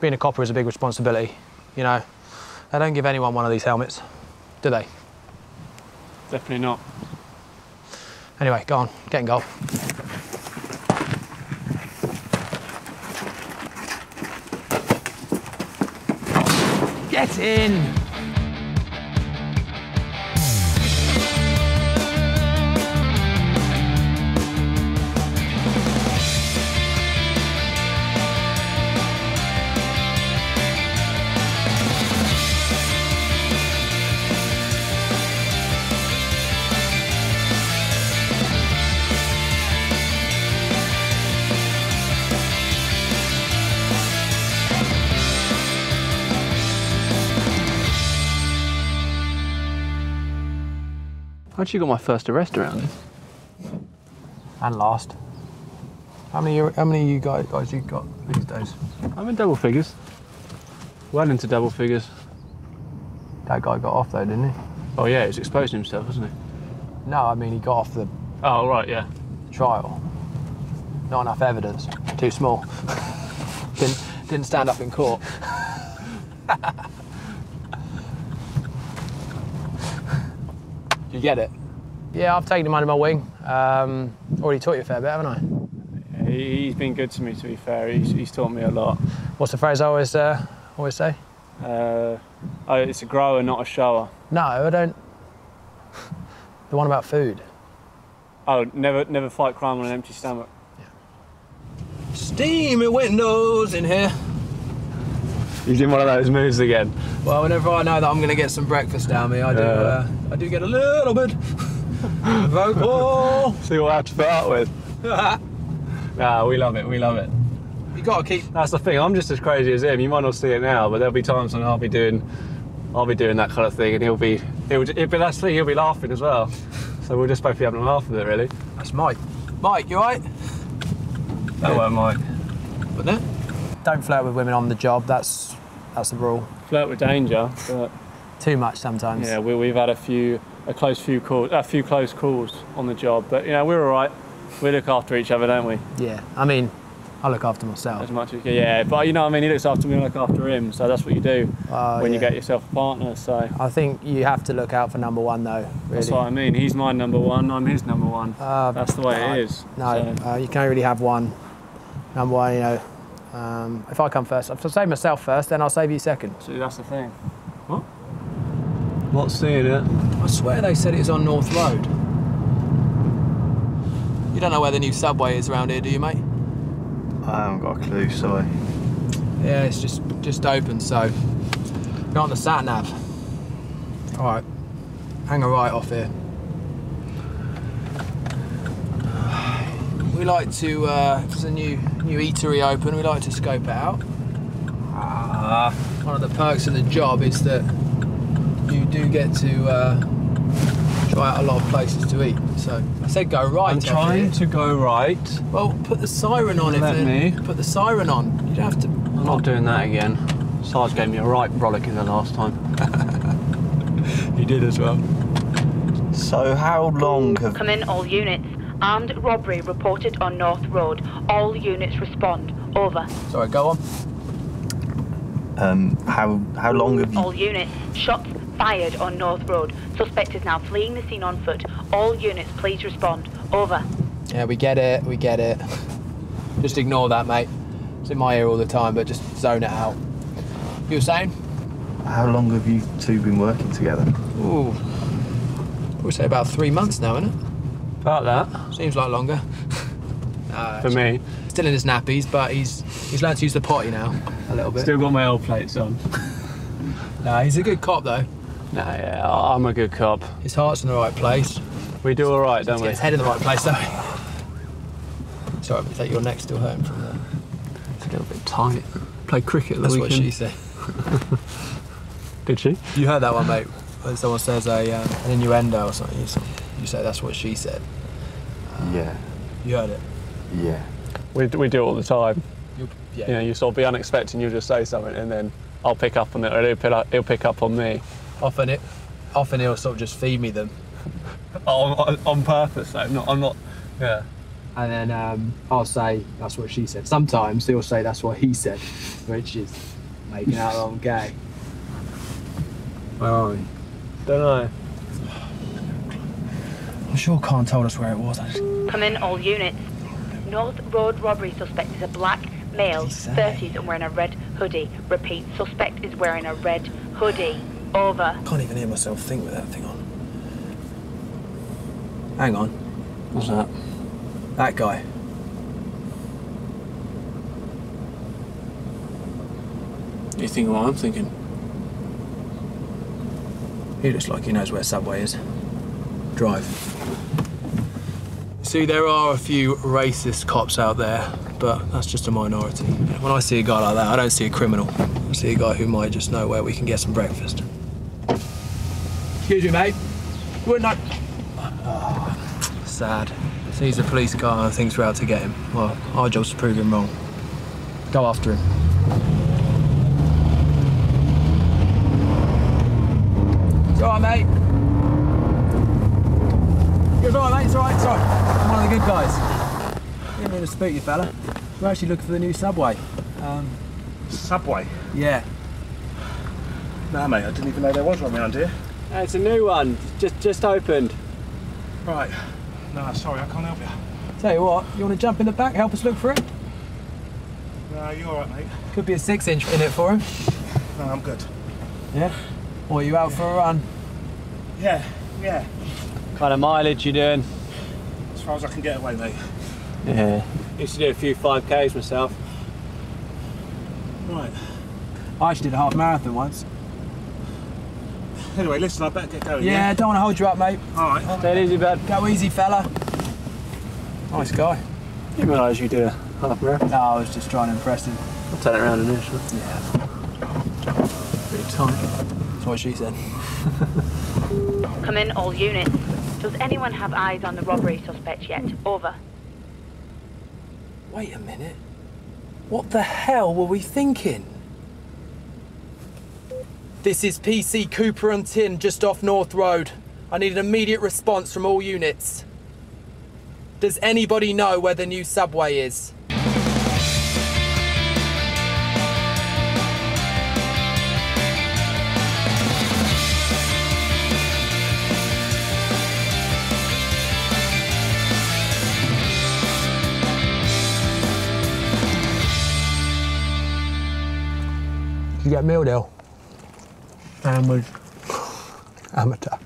being a copper is a big responsibility. You know, they don't give anyone one of these helmets, do they? Definitely not. Anyway, go on, get in goal. Get in! I actually got my first arrest around this. And last. How many, how many you guys, guys you got these days? I'm in double figures. Well into double figures. That guy got off though, didn't he? Oh yeah, he's exposing himself, hasn't he? No, I mean he got off the Oh right, yeah. trial. Not enough evidence. Too small. didn't didn't stand up in court. you get it? Yeah, I've taken him under my wing. Um, already taught you a fair bit, haven't I? He, he's been good to me. To be fair, he's, he's taught me a lot. What's the phrase I always uh, always say? Uh, oh, it's a grower, not a shower. No, I don't. the one about food. Oh, never never fight crime on an empty stomach. Steamy windows in here. He's in one of those moods again. Well, whenever I know that I'm going to get some breakfast down me, I do. Uh, I do get a little bit vocal. See what I have to put up with. Nah, we love it. We love it. you got to keep. That's the thing. I'm just as crazy as him. You might not see it now, but there'll be times when I'll be doing, I'll be doing that kind of thing, and he'll be, he'll, but that's the thing. He'll be laughing as well. So we'll just both be having a laugh with it, really. That's Mike. Mike, you alright? That won't Mike. Wouldn't it? Don't flirt with women on the job. That's that's the rule. Flirt with danger, but Too much sometimes. yeah, we, we've had a few, a close few calls, a few close calls on the job, but you know we're all right. We look after each other, don't we? Yeah. I mean, I look after myself. As much as yeah, but you know, I mean, he looks after me, I look after him. So that's what you do Oh, when you get yourself a partner. So I think you have to look out for number one, though. Really. that's what I mean. He's my number one. I'm his number one. Uh, that's the way it is. No, So- uh, you can't really have one. Number one, you know. Um, if I come first, if I save myself first, then I'll save you second. So that's the thing. What? Not seeing it. I swear they said it was on North Road. You don't know where the new subway is around here, do you, mate? I haven't got a clue, sorry. Yeah, it's just just open, so not on the sat nav. All right, hang a right off here. We like to, uh, if there's a new new eatery open, we like to scope it out. Ah, One of the perks of the job is that you do get to uh, try out a lot of places to eat. So I said go right. I'm trying here. to go right. Well, put the siren on. Let if me. Put the siren on. You don't have to. I'm not doing that again. Sarge gave me a right rollicking the last time. He did as well. so how long have Come in all units. Armed robbery reported on North Road. All units respond. Over. Sorry, go on. um how how long have you All units. Shots fired on North Road. Suspect is now fleeing the scene on foot. All units, please respond. Over. Yeah, we get it. We get it. Just ignore that, mate. It's in my ear all the time, but just zone it out. You were saying? how long have you two been working together? Ooh. We say about three months now, isn't About that, it? Seems like longer. Nah, for me. Still in his nappies, but he's he's learned to use the potty now a little bit. Still got my old plates on. Nah, he's a good cop though. Nah, yeah, I'm a good cop. His heart's in the right place. We do all right, don't we? got his head in the right place though. Sorry, is that your neck still hurting from there? It's a little bit tight. Play cricket the That's what she said. Did she? You heard that one, mate. When someone says a, um, an innuendo or something, you, say that's what she said. Yeah, You heard it. yeah. We, we do it all the time. You, yeah. You know, you sort of be unexpected and you'll just say something and then I'll pick up on it or he'll pick up, he'll pick up on me. Often it, often he'll sort of just feed me them. Oh, on, on purpose though, not, I'm not, yeah. and then um, I'll say that's what she said. Sometimes he'll say that's what he said, which is making out that I'm gay. Where are we? Don't know. I'm sure Khan told us where it was. I just... Come in all units. North Road robbery suspect is a black male, What'd he say? 30s, and wearing a red hoodie. Repeat, suspect is wearing a red hoodie. Over. can't even hear myself think with that thing on. Hang on. What's that? That guy. You think what I'm thinking? He looks like he knows where Subway is. Drive. See, there are a few racist cops out there, but that's just a minority. When I see a guy like that, I don't see a criminal. I see a guy who might just know where we can get some breakfast. Excuse me, mate. You wouldn't know. Ah, sad. Sees a police car and thinks we're out to get him. Well, our job's to prove him wrong. Go after him. It's all right, mate. It's all right, mate. It's all right. It's all right. I'm one of the good guys. Didn't mean to spook you, fella. We're actually looking for the new subway. Um, Subway? yeah. Nah, mate, I didn't even know there was one around here. it's a new one. Just just opened. Right. Nah, sorry, I can't help you. Tell you what, you want to jump in the back, help us look for it? Nah, you're alright, mate. Could be a six inch in it for him. Nah, I'm good. Yeah. Or are you out for a run? Yeah, yeah. Kind of mileage you doing? As far as I can get away, mate. Yeah. Used to do a few 5Ks myself. Right. I actually did a half marathon once. Anyway, listen, I better get going. Yeah, don't want to hold you up, mate. Alright. Take it easy, bud. Go easy, fella. Nice guy. Didn't realise you do a half marathon. No, I was just trying to impress him. I'll turn it around in this one. Pretty tight. That's what she said. Come in all units. Does anyone have eyes on the robbery suspect yet? Over. Wait a minute. What the hell were we thinking? This is PC Cooper and Tin just off North Road. I need an immediate response from all units. Does anybody know where the new subway is? You get meal deal? Sandwich. Amateur.